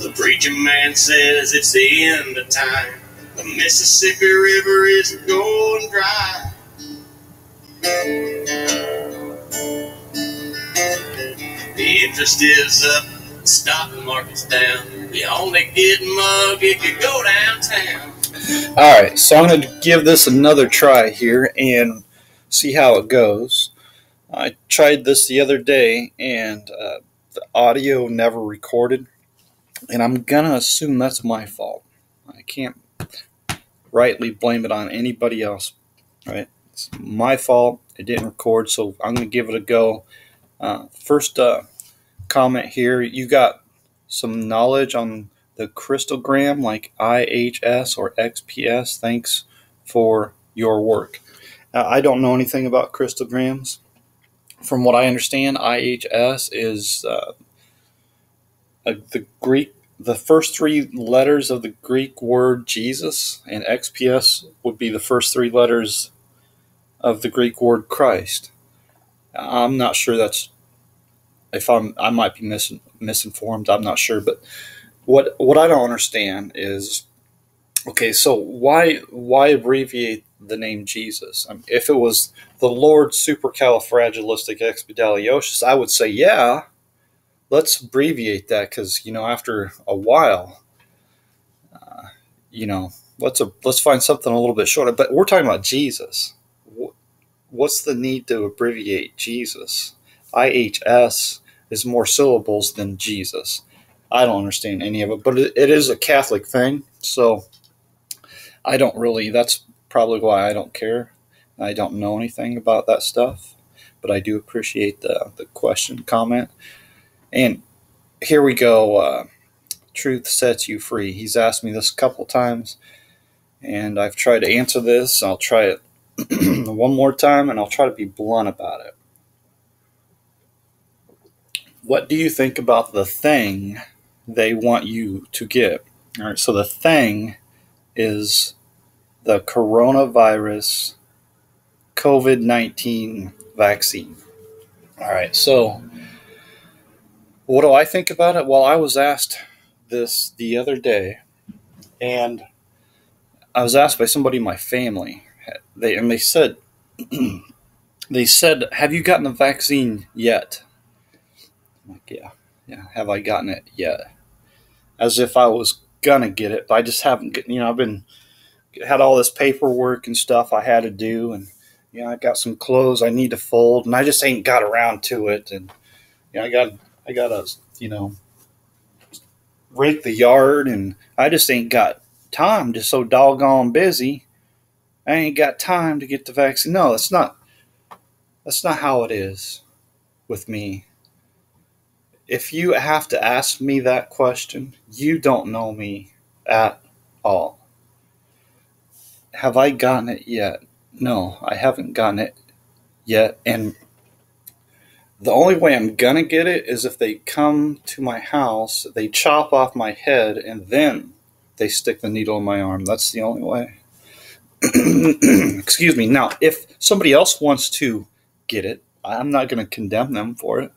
The preacher man says it's the end of time. The Mississippi River is going dry. The interest is up, the stock market's down. You only get mug if you go downtown. All right, so I'm going to give this another try here and see how it goes. I tried this the other day and uh, the audio never recorded, and I'm to assume that's my fault. I can't rightly blame it on anybody else, right? It's my fault. It didn't record, so I'm to give it a go. Uh, first uh, comment here you got some knowledge on the crystalgram like IHS or XPS. Thanks for your work. Uh, I don't know anything about crystallograms. From what I understand, IHS is uh, a, the Greek, the first three letters of the Greek word Jesus, and XPS would be the first three letters of the Greek word Christ. I'm not sure that's if I'm I might be mis, misinformed. I'm not sure, but what what I don't understand is okay. So why why abbreviate the name Jesus? I mean, if it was the Lord Supercalifragilisticexpialidocious, I would say yeah. Let's abbreviate that because you know after a while, uh, you know let's a, let's find something a little bit shorter. But we're talking about Jesus. What's the need to abbreviate Jesus? IHS is more syllables than Jesus. I don't understand any of it, but it is a Catholic thing, so I don't really. That's probably why I don't care. I don't know anything about that stuff, but I do appreciate the the question comment. And here we go. Uh, truth sets you free. He's asked me this a couple times, and I've tried to answer this. I'll try it one more time, and I'll try to be blunt about it. What do you think about the thing they want you to get? All right, so the thing is the coronavirus COVID 19 vaccine. All right, so what do I think about it? Well, I was asked this the other day, and I was asked by somebody in my family. They and they said, they said, "Have you gotten the vaccine yet?" I'm like, yeah, yeah. Have I gotten it yet? As if I was gonna get it, but I just haven't. You know, I've been had all this paperwork and stuff I had to do, and you know, I got some clothes I need to fold, and I just ain't got around to it. And you know, I got I got to you know rake the yard, and I just ain't got time. Just so doggone busy. I ain't got time to get the vaccine. No, that's not. That's not how it is with me if you have to ask me that question, you don't know me at all. Have I gotten it yet? No, I haven't gotten it yet. And the only way I'm going to get it is if they come to my house, they chop off my head, and then they stick the needle in my arm. That's the only way. Excuse me. Now, if somebody else wants to get it, I'm not going to condemn them for it.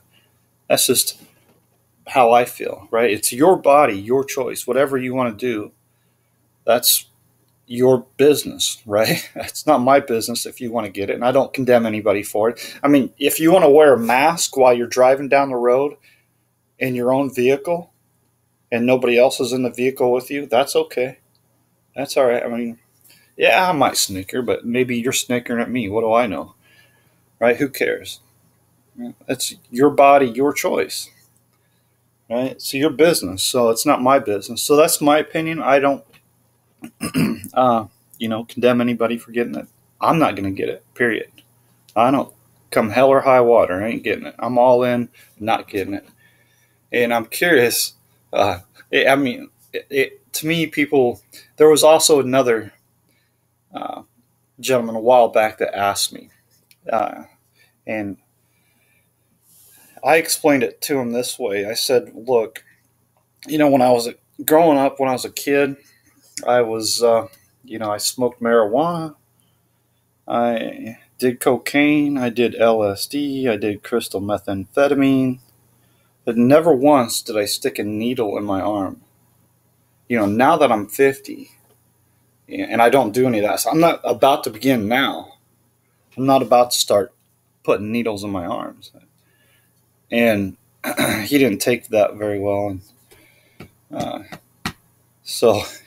That's just how I feel, right? It's your body, your choice, whatever you want to do. That's your business, right? It's not my business if you want to get it, and I don't condemn anybody for it. I mean, if you want to wear a mask while you're driving down the road in your own vehicle and nobody else is in the vehicle with you, that's okay. That's all right. I mean, yeah, I might snicker, but maybe you're snickering at me. What do I know? Right? Who cares? It's your body, your choice right? It's your business, so it's not my business. So that's my opinion. I don't, uh, you know, condemn anybody for getting it. I'm not going to get it. Period. I don't come hell or high water. I ain't getting it. I'm all in, not getting it. And I'm curious. Uh, it, I mean, it, it, to me, people. There was also another uh, gentleman a while back that asked me, uh, and I explained it to him this way. I said, "Look, you know, when I was growing up, when I was a kid, I was, uh, you know, I smoked marijuana, I did cocaine, I did LSD, I did crystal methamphetamine, But never once did I stick a needle in my arm. You know, now that I'm 50 and I don't do any of that, so I'm not about to begin now. I'm not about to start putting needles in my arms. And he didn't take that very well. And uh, so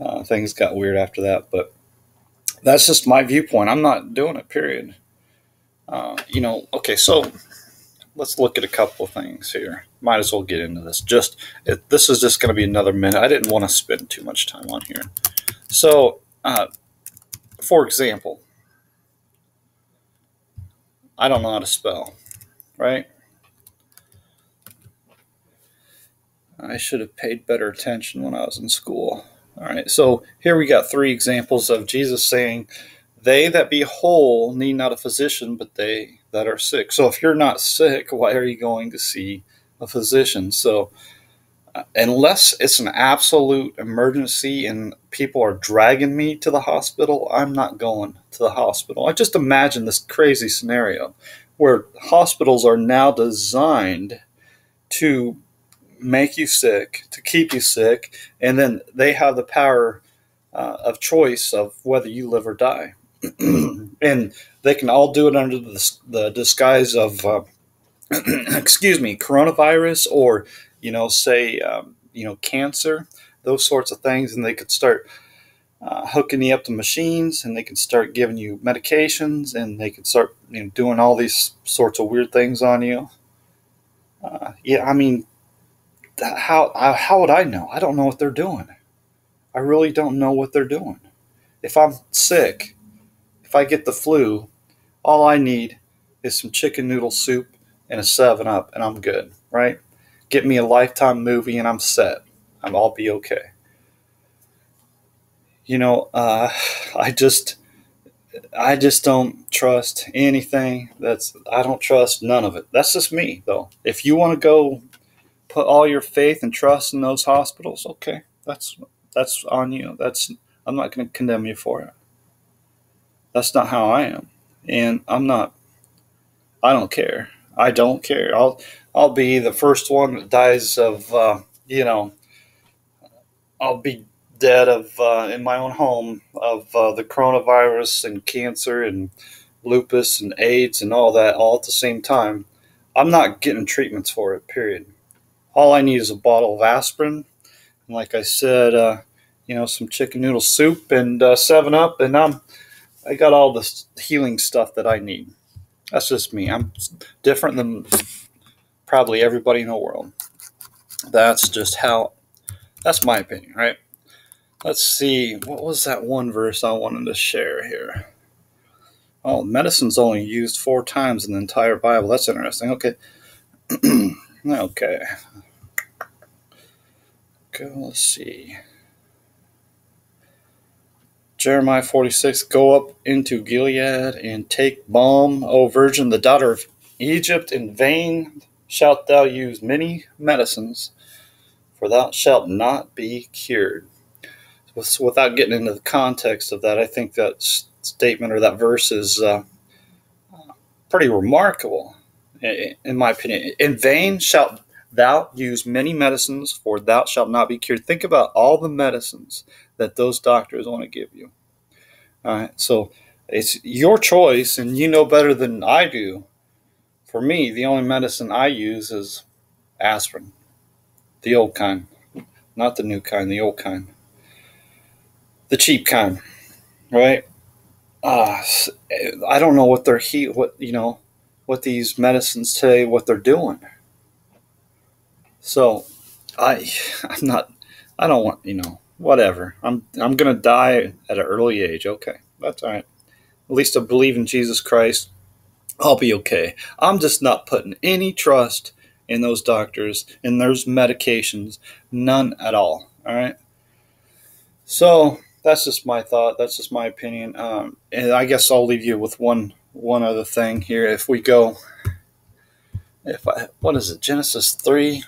uh, things got weird after that. But that's just my viewpoint. I'm not doing it, period. Uh, you know, okay, so let's look at a couple of things here. Might as well get into this. Just it, this is just going to be another minute. I didn't want to spend too much time on here. So, uh, for example, I don't know how to spell, right? I should have paid better attention when I was in school. All right, so here we got three examples of Jesus saying, They that be whole need not a physician, but they that are sick. So if you're not sick, why are you going to see a physician? So uh, unless it's an absolute emergency and people are dragging me to the hospital, I'm not going to the hospital. I just imagine this crazy scenario where hospitals are now designed to make you sick, to keep you sick, and then they have the power uh, of choice of whether you live or die. and they can all do it under the, the disguise of, uh, excuse me, coronavirus or, you know, say, um, you know, cancer, those sorts of things. And they could start uh, hooking you up to machines and they can start giving you medications and they can start you know, doing all these sorts of weird things on you. Uh, yeah, I mean, how how would I know? I don't know what they're doing. I really don't know what they're doing. If I'm sick, if I get the flu, all I need is some chicken noodle soup and a 7 up and I'm good, right? Get me a lifetime movie and I'm set. I'm all be okay. You know, uh, I just I just don't trust anything that's I don't trust none of it. That's just me though. If you want to go put all your faith and trust in those hospitals, okay, that's that's on you. That's I'm not going to condemn you for it. That's not how I am, and I'm not. I don't care. I don't care. I'll I'll be the first one that dies of uh, you know. I'll be dead of uh, in my own home of uh, the coronavirus and cancer and lupus and AIDS and all that all at the same time. I'm not getting treatments for it. Period all I need is a bottle of aspirin. And like I said, uh, you know, some chicken noodle soup and uh, 7 Up, and I'm, I got all the healing stuff that I need. That's just me. I'm different than probably everybody in the world. That's just how, that's my opinion, right? Let's see, what was that one verse I wanted to share here? Oh, medicine's only used four times in the entire Bible. That's interesting. Okay. okay go. Let's see. Jeremiah 46 Go up into Gilead and take balm, O virgin, the daughter of Egypt. In vain shalt thou use many medicines, for thou shalt not be cured. Without getting into the context of that, I think that statement or that verse is uh, pretty remarkable, in my opinion. In vain shalt Thou use many medicines, for thou shalt not be cured. Think about all the medicines that those doctors want to give you. All right, so it's your choice, and you know better than I do. For me, the only medicine I use is aspirin, the old kind, not the new kind, the old kind, the cheap kind, right? Uh, I don't know what they're he what you know what these medicines today what they're doing so I I'm not I don't want you know whatever. I'm I'm gonna die at an early age. Okay, that's all right. At least I believe in Jesus Christ. I'll be okay. I'm just not putting any trust in those doctors and those medications, none at all. All right. So that's just my thought. That's just my opinion. Um, and I guess I'll leave you with one one other thing here. If we go, if I what is it? Genesis three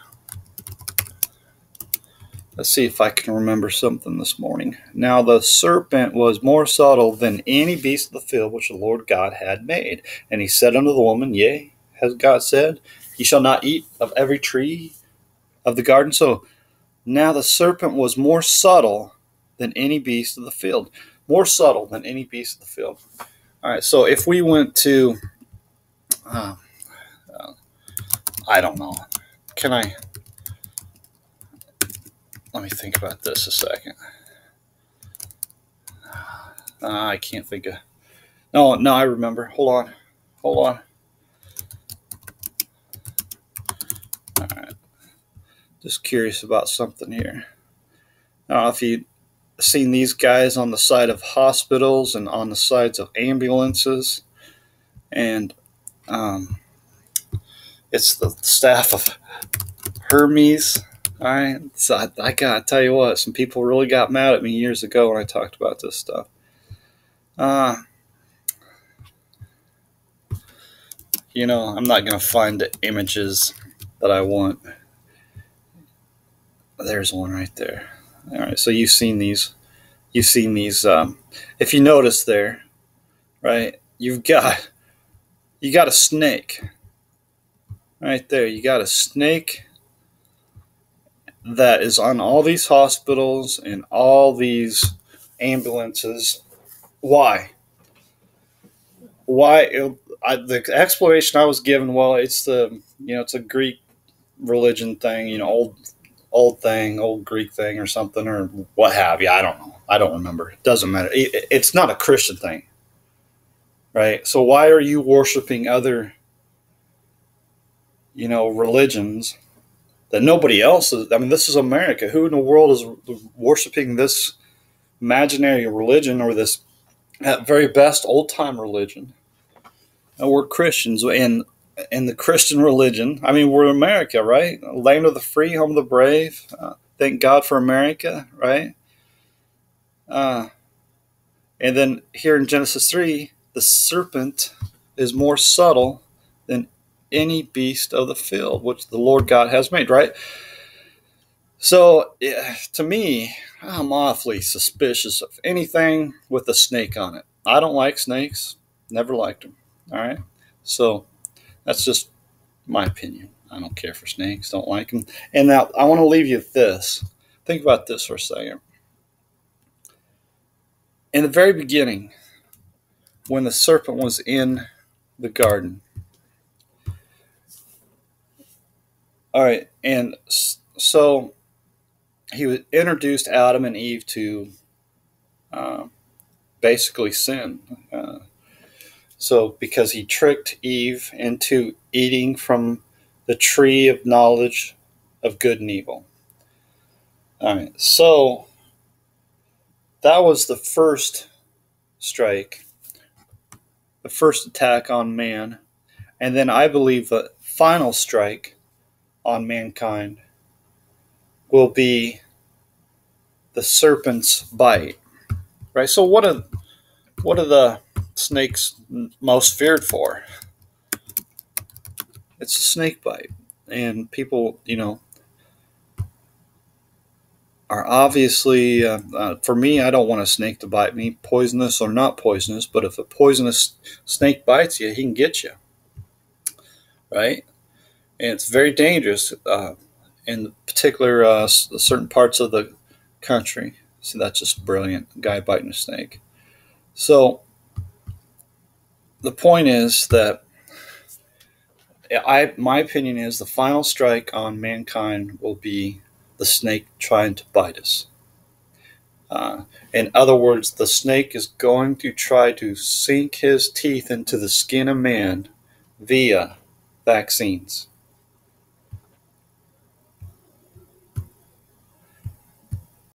Let's see if I can remember something this morning. Now the serpent was more subtle than any beast of the field which the Lord God had made. And he said unto the woman, Yea, has God said, Ye shall not eat of every tree of the garden. So now the serpent was more subtle than any beast of the field. More subtle than any beast of the field. All right, so if we went to, uh, uh, I don't know, can I? Let me think about this a second. Uh, I can't think of. No, no, I remember. Hold on, hold on. All right, just curious about something here. I don't know if you seen these guys on the side of hospitals and on the sides of ambulances, and um, it's the staff of Hermes. All right, so I, I gotta tell you what, some people really got mad at me years ago when I talked about this stuff. Uh, you know, I'm not gonna find the images that I want. There's one right there. All right, so you've seen these. You've seen these. Um, if you notice there, right, you've got you got a snake right there. You got a snake that is on all these hospitals and all these ambulances. Why? Why? I, the explanation I was given, well, it's the you know it's a Greek religion thing, you know, old old thing, old Greek thing or something or what have you. I don't know. I don't remember. It doesn't matter. It, it's not a Christian thing. Right? So why are you worshiping other you know religions that nobody else is I mean this is America. Who in the world is worshiping this imaginary religion or this at very best old time religion? And we're Christians and in the Christian religion. I mean, we're America, right? Land of the free, home of the brave. Uh, thank God for America, right? Uh, and then here in Genesis 3, the serpent is more subtle any beast of the field which the Lord God has made, right? So, to me, I'm awfully suspicious of anything with a snake on it. I don't like snakes, never liked them, all right? So, that's just my opinion. I don't care for snakes, don't like them. And now I want to leave you with this. Think about this for a second. In the very beginning, when the serpent was in the garden, all right, and so he introduced Adam and Eve to uh, basically sin. Uh, so, because he tricked Eve into eating from the tree of knowledge of good and evil. All right, so that was the first strike, the first attack on man. And then I believe the final strike on mankind will be the serpent's bite. Right? So what are what are the snakes most feared for. It's a snake bite. And people, you know, are obviously, uh, uh, for me, I don't want a snake to bite me, poisonous or not poisonous, but if a poisonous snake bites you, he can get you. Right? And it's very dangerous uh, in particular uh, certain parts of the country. So that's just brilliant. Guy biting a snake. So the point is that I my opinion is the final strike on mankind will be the snake trying to bite us. Uh, in other words, the snake is going to try to sink his teeth into the skin of man via vaccines.